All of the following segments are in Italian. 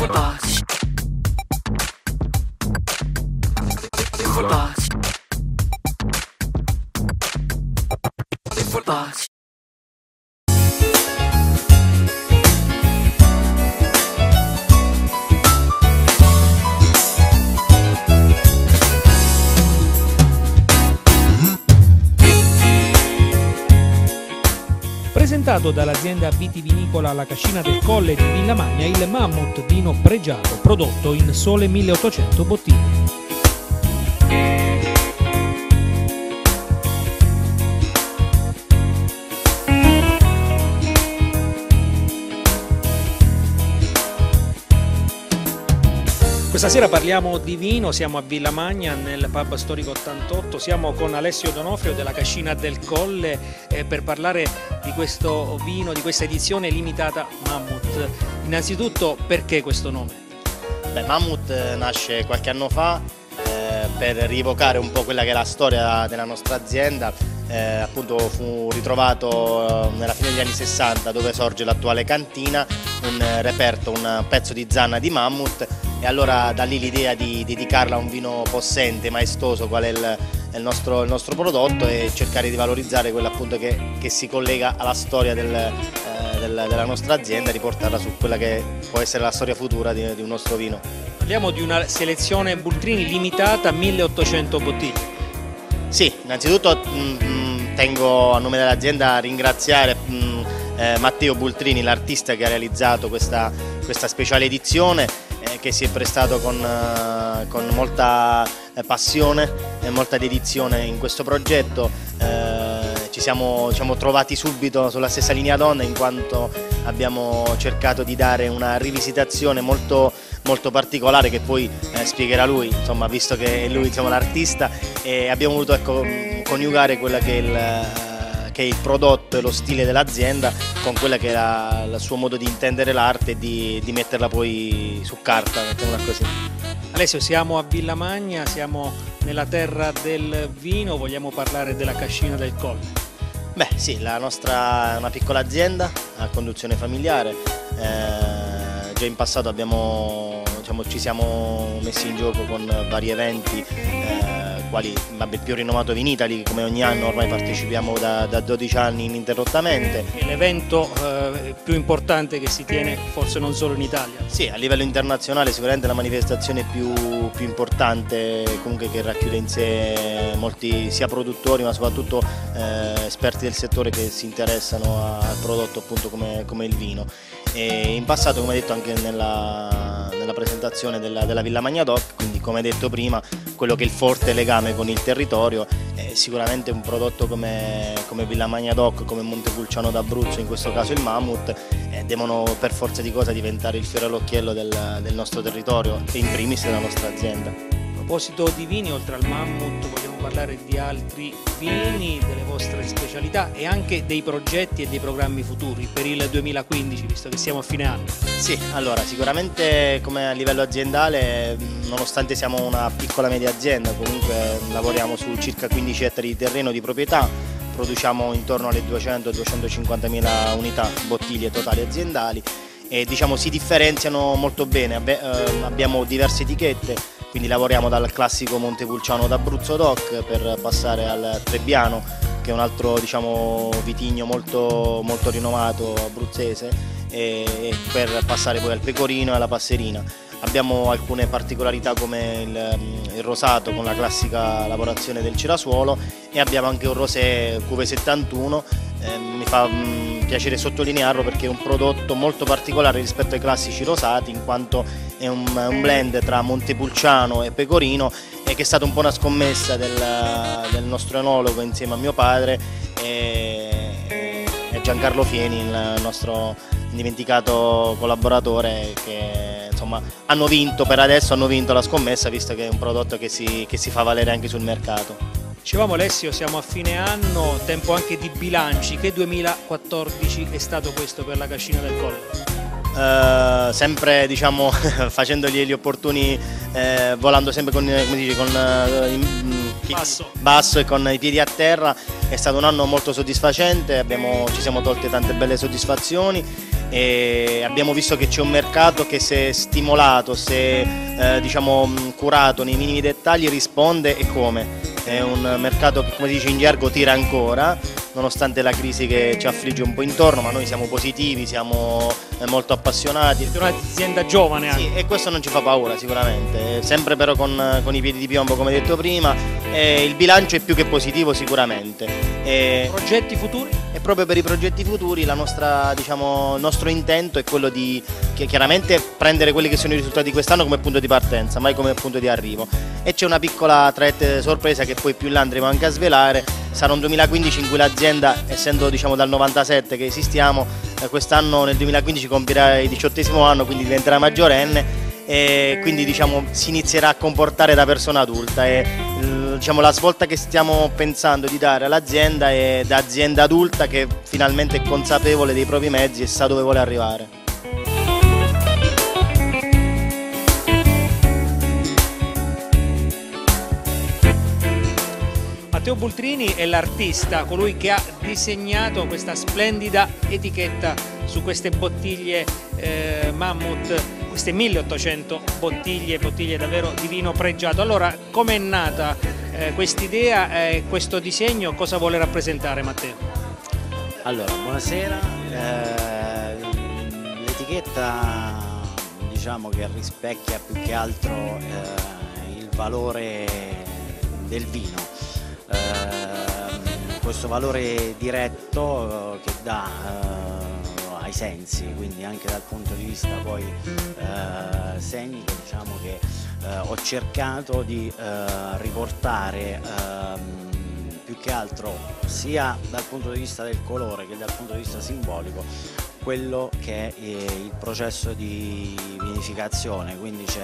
Footbox. Footbox. Presentato dall'azienda vitivinicola La Cascina del Colle di Villamagna il Mammut vino pregiato prodotto in sole 1800 bottiglie. Questa sera parliamo di vino, siamo a Villamagna nel pub storico 88, siamo con Alessio Donofrio della Cascina del Colle eh, per parlare di questo vino, di questa edizione limitata Mammut. Innanzitutto perché questo nome? Beh, Mammut eh, nasce qualche anno fa eh, per rievocare un po' quella che è la storia della nostra azienda. Eh, appunto fu ritrovato eh, nella fine degli anni 60 dove sorge l'attuale cantina, un eh, reperto, un pezzo di zanna di Mammut e allora da lì l'idea di dedicarla a un vino possente, maestoso, qual è il, il, nostro, il nostro, prodotto e cercare di valorizzare quello appunto che, che si collega alla storia del, eh, del, della nostra azienda e riportarla su quella che può essere la storia futura di, di un nostro vino. Parliamo di una selezione Bultrini limitata a 1800 bottiglie. Sì, innanzitutto mh, mm, tengo a nome dell'azienda a ringraziare mh, eh, Matteo Bultrini, l'artista che ha realizzato questa, questa speciale edizione eh, che si è prestato con, eh, con molta eh, passione e molta dedizione in questo progetto. Ci siamo diciamo, trovati subito sulla stessa linea d'onda in quanto abbiamo cercato di dare una rivisitazione molto, molto particolare che poi eh, spiegherà lui, insomma, visto che è lui l'artista e abbiamo voluto ecco, coniugare quella che è il che il prodotto e lo stile dell'azienda con quella che era il suo modo di intendere l'arte e di, di, metterla poi su carta. Alessio, siamo a Villamagna, siamo nella terra del vino, vogliamo parlare della cascina del Colle. Beh sì, la nostra è una piccola azienda a conduzione familiare, eh, già in passato abbiamo, diciamo, ci siamo messi in gioco con vari eventi. Quali vabbè, il più rinnovato in Italy, come ogni anno ormai partecipiamo da, da 12 anni ininterrottamente. È l'evento eh, più importante che si tiene forse non solo in Italia. Sì, a livello internazionale sicuramente la manifestazione più, più importante comunque che racchiude in sé molti sia produttori ma soprattutto eh, esperti del settore che si interessano al prodotto appunto come, come il vino. E in passato come detto anche nella, nella presentazione della, della Villa Magnadoc, quindi come detto prima quello che è il forte legame con il territorio è sicuramente un prodotto come, come Villa Magnadoc, come Montepulciano d'Abruzzo, in questo caso il Mammut, eh, devono per forza di cosa diventare il fiore all'occhiello del, del nostro territorio e in primis della nostra azienda. Proposito di vini, oltre al Mammut vogliamo parlare di altri vini, delle vostre specialità e anche dei progetti e dei programmi futuri per il 2015, visto che siamo a fine anno. Sì, allora sicuramente come a livello aziendale, nonostante siamo una piccola media azienda, comunque lavoriamo su circa 15 ettari di terreno di proprietà, produciamo intorno alle 200-250 mila unità bottiglie totali aziendali e diciamo si differenziano molto bene, ehm, abbiamo diverse etichette, quindi lavoriamo dal classico Montepulciano d'Abruzzo DOC per passare al Trebbiano che è un altro diciamo, vitigno molto, molto rinomato abruzzese e per passare poi al pecorino e alla passerina. Abbiamo alcune particolarità come il, il, rosato con la classica lavorazione del cirasuolo e abbiamo anche un rosé QV71, eh, mi fa mm, piacere sottolinearlo perché è un prodotto molto particolare rispetto ai classici rosati in quanto è un, un blend tra Montepulciano e Pecorino e che è stata un po' una scommessa del, del nostro enologo insieme a mio padre e, e Giancarlo Fieni, il nostro indimenticato collaboratore che insomma hanno vinto per adesso hanno vinto la scommessa visto che è un prodotto che si, che si fa valere anche sul mercato. Dicevamo Alessio, siamo a fine anno, tempo anche di bilanci, che 2014 è stato questo per la Cascina del Colle? Uh, sempre diciamo, facendogli gli opportuni, eh, volando sempre con, dice, con uh, basso. basso. e con i piedi a terra, è stato un anno molto soddisfacente, abbiamo, ci siamo tolte tante belle soddisfazioni e abbiamo visto che c'è un mercato che se stimolato, se eh, diciamo, curato nei minimi dettagli risponde e come. È un mercato che come si dice in gergo tira ancora, nonostante la crisi che ci affligge un po' intorno, ma noi siamo positivi, siamo eh, molto appassionati. È un'azienda giovane anche. Sì, e questo non ci fa paura sicuramente, sempre però con, con i piedi di piombo come detto prima, e il bilancio è più che positivo sicuramente. E progetti futuri? E proprio per i progetti futuri nostra, diciamo, il nostro intento è quello di chiaramente prendere quelli che sono i risultati di quest'anno come punto di partenza, mai come punto di arrivo. E c'è una piccola thread sorpresa che poi più là andremo anche a svelare, sarà un 2015 in cui l'azienda, essendo diciamo, dal 97 che esistiamo, eh, quest'anno nel 2015 compirà il diciottesimo anno, quindi diventerà maggiorenne e quindi diciamo, si inizierà a comportare da persona adulta e diciamo, la svolta che stiamo pensando di dare all'azienda è da azienda adulta che finalmente è consapevole dei propri mezzi e sa dove vuole arrivare. Matteo Bultrini è l'artista, colui che ha disegnato questa splendida etichetta su queste bottiglie eh, Mammut, queste 1800 bottiglie, bottiglie davvero di vino pregiato. Allora, come è nata eh, quest'idea e eh, questo disegno, cosa vuole rappresentare Matteo? Allora, buonasera, eh, l'etichetta diciamo che rispecchia più che altro eh, il valore del vino Ehm, questo valore diretto eh, che dà eh, ai sensi, quindi anche dal punto di vista poi eh, segnico diciamo che ho cercato di riportare ehm, più che altro sia dal punto di vista del colore che dal punto di vista simbolico quello che è il processo di vinificazione, quindi ci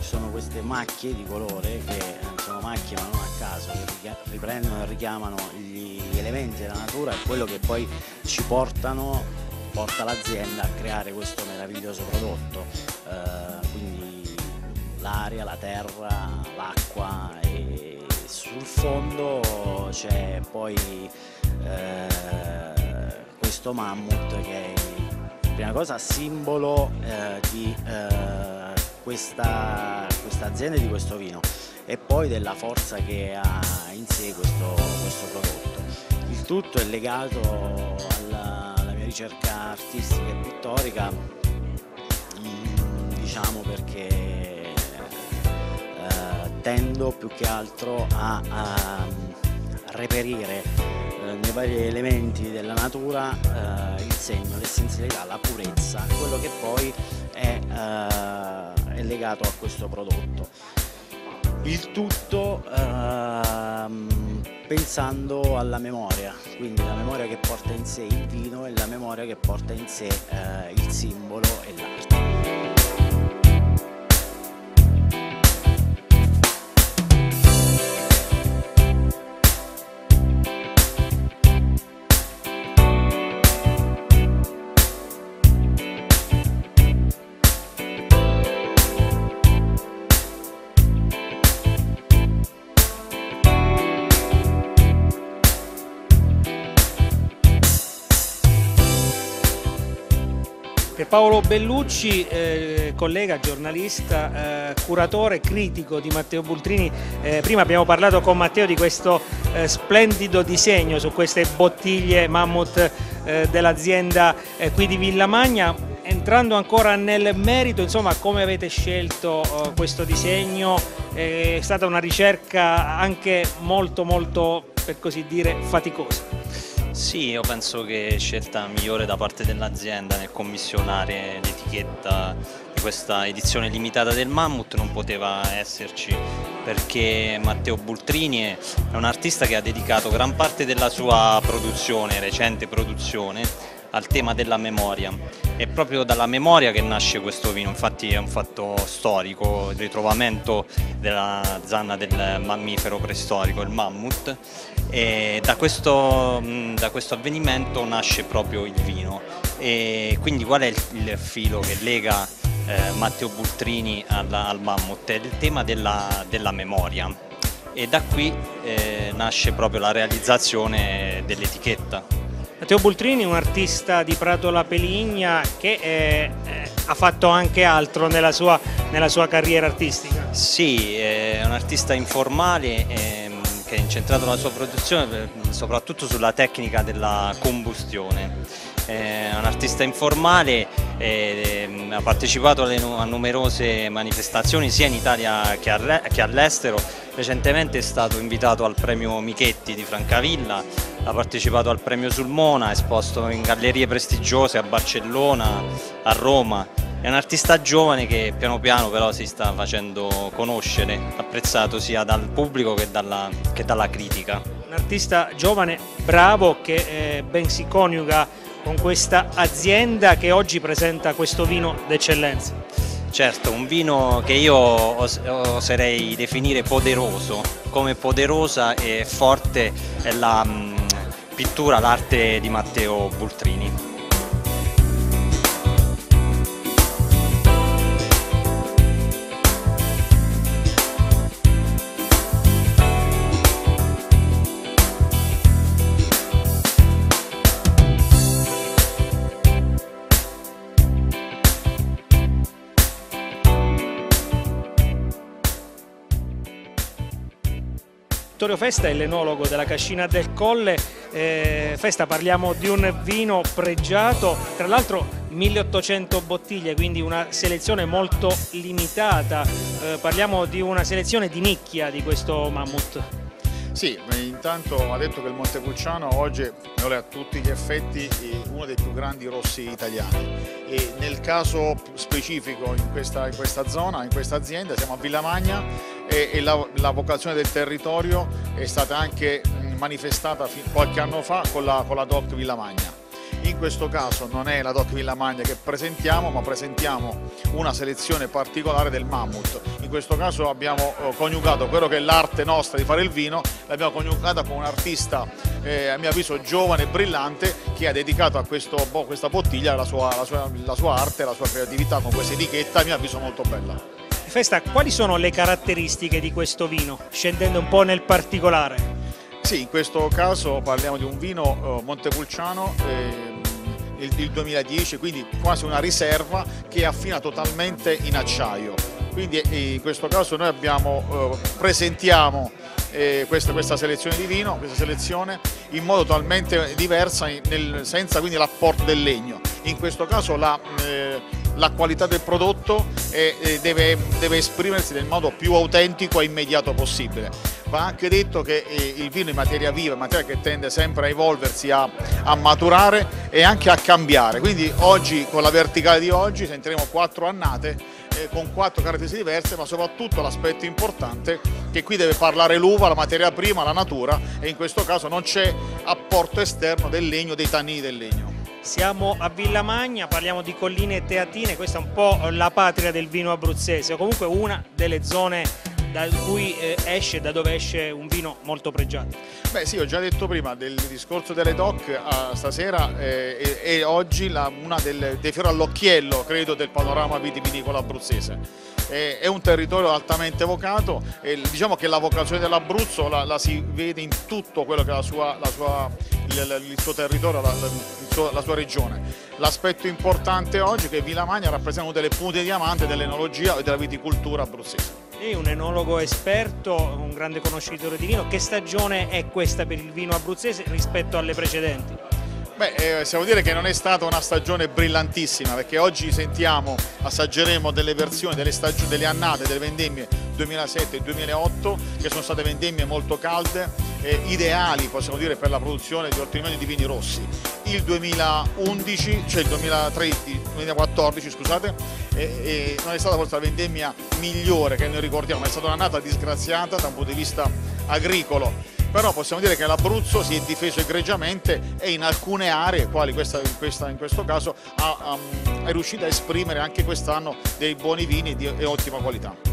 sono queste macchie di colore che sono macchie ma non a caso, che riprendono e richiamano gli elementi della natura e quello che poi ci portano, porta l'azienda a creare questo meraviglioso prodotto, eh, l'aria, la terra, l'acqua e sul fondo c'è poi eh, questo mammut che è prima cosa simbolo eh, di eh, questa, azienda e di questo vino e poi della forza che ha in sé questo, questo prodotto. Il tutto è legato alla, alla mia ricerca artistica e pittorica, mm, diciamo perché tendo più che altro a, a reperire eh, nei vari elementi della natura eh, il segno, l'essenzialità, la purezza, quello che poi è, eh, è legato a questo prodotto il tutto ehm, pensando alla memoria, quindi la memoria che porta in sé il vino e la memoria che porta in sé eh, il simbolo e l'arte. Paolo Bellucci, eh, collega, giornalista, eh, curatore, critico di Matteo Bultrini. Eh, prima abbiamo parlato con Matteo di questo eh, splendido disegno su queste bottiglie Mammut eh, dell'azienda eh, qui di Villamagna. Entrando ancora nel merito, insomma, come avete scelto questo disegno? È stata una ricerca anche molto molto, per così dire, faticosa. Sì, io penso che scelta migliore da parte dell'azienda nel commissionare l'etichetta di questa edizione limitata del Mammut non poteva esserci perché Matteo Bultrini è un artista che ha dedicato gran parte della sua produzione, recente produzione, al tema della memoria. È proprio dalla memoria che nasce questo vino, infatti è un fatto storico, il ritrovamento della zanna del mammifero preistorico, il mammut, e da questo, da questo avvenimento nasce proprio il vino. E quindi qual è il, il filo che lega eh, Matteo Bultrini alla, al mammut? È il tema della, della memoria e da qui eh, nasce proprio la realizzazione dell'etichetta Matteo Bultrini, un artista di Prato La Peligna che eh, eh, ha fatto anche altro nella sua, nella sua, carriera artistica. Sì, è un artista informale eh, che ha incentrato la sua produzione soprattutto sulla tecnica della combustione è un artista informale, eh, ha partecipato a numerose manifestazioni sia in Italia che all'estero, recentemente è stato invitato al premio Michetti di Francavilla, ha partecipato al premio Sulmona, ha esposto in gallerie prestigiose a Barcellona, a Roma, è un artista giovane che piano piano però si sta facendo conoscere, apprezzato sia dal pubblico che dalla, che dalla critica. Un artista giovane, bravo, che eh, ben si coniuga con questa azienda che oggi presenta questo vino d'eccellenza. Certo, un vino che io oserei definire poderoso, come poderosa e forte è la mm, pittura, l'arte di Matteo Bultrini. Vittorio Festa è l'enologo della Cascina del Colle. Eh, Festa parliamo di un vino pregiato, tra l'altro 1800 bottiglie, quindi una selezione molto limitata. Eh, parliamo di una selezione di nicchia di questo mammut. Sì, intanto ha detto che il Montepulciano oggi è a tutti gli effetti uno dei più grandi rossi italiani e nel caso specifico in questa, in questa zona, in questa azienda, siamo a Villamagna e, e la, la, vocazione del territorio è stata anche manifestata qualche anno fa con la, con la DOC Villamagna in questo caso non è la DOC Villamagna che presentiamo, ma presentiamo una selezione particolare del mammut. In questo caso abbiamo eh, coniugato quello che è l'arte nostra di fare il vino, l'abbiamo coniugata con un artista, eh, a mio avviso, giovane e brillante, che ha dedicato a questo, questa bottiglia la sua, la, sua, la sua arte, la sua creatività con questa etichetta, a mio avviso molto bella. Festa, quali sono le caratteristiche di questo vino, scendendo un po' nel particolare? Sì, in questo caso parliamo di un vino uh, Montepulciano eh, il 2010, quindi quasi una riserva che affina totalmente in acciaio. Quindi eh, in questo caso noi abbiamo, uh, presentiamo eh, questa, questa, selezione di vino, questa selezione in modo totalmente diversa nel, senza quindi l'apporto del legno. In questo caso la, eh, la qualità del prodotto eh, deve, deve esprimersi nel modo più autentico e immediato possibile va anche detto che eh, il vino è materia viva, materia che tende sempre a evolversi, a, a, maturare e anche a cambiare. Quindi oggi, con la verticale di oggi, sentiremo quattro annate eh, con quattro caratteristiche diverse, ma soprattutto l'aspetto importante che qui deve parlare l'uva, la materia prima, la natura e in questo caso non c'è apporto esterno del legno, dei tannini del legno. Siamo a Villamagna, parliamo di colline teatine, questa è un po' la patria del vino abruzzese, o comunque una delle zone da cui eh, esce, da dove esce un vino molto pregiato. Beh sì, ho già detto prima del discorso delle DOC uh, stasera eh, e, oggi la, una del, dei fiori all'occhiello, credo, del panorama vitivinicolo abruzzese. è un territorio altamente vocato e diciamo che la vocazione dell'Abruzzo la, la, si vede in tutto quello che è la sua, la sua, il, il, suo territorio, la, suo, sua regione. L'aspetto importante oggi è che Villamagna rappresenta una delle punte di diamante dell'enologia e della viticoltura abruzzese. Lei è un enologo esperto, un grande conoscitore di vino. Che stagione è questa per il vino abruzzese rispetto alle precedenti? Beh, eh, possiamo dire che non è stata una stagione brillantissima perché oggi sentiamo, assaggeremo delle versioni, delle, delle annate, delle vendemmie 2007 e 2008 che sono state vendemmie molto calde, eh, ideali possiamo dire per la produzione di ottenimento di vini rossi. Il 2011, cioè il 2013, 2014 scusate, eh, eh, non è stata forse la vendemmia migliore che noi ricordiamo, è stata un'annata disgraziata da un punto di vista agricolo però possiamo dire che l'Abruzzo si è difeso egregiamente e in alcune aree, quali questa, questa in questo caso, ha, ha, è riuscita a esprimere anche quest'anno dei buoni vini di ottima qualità.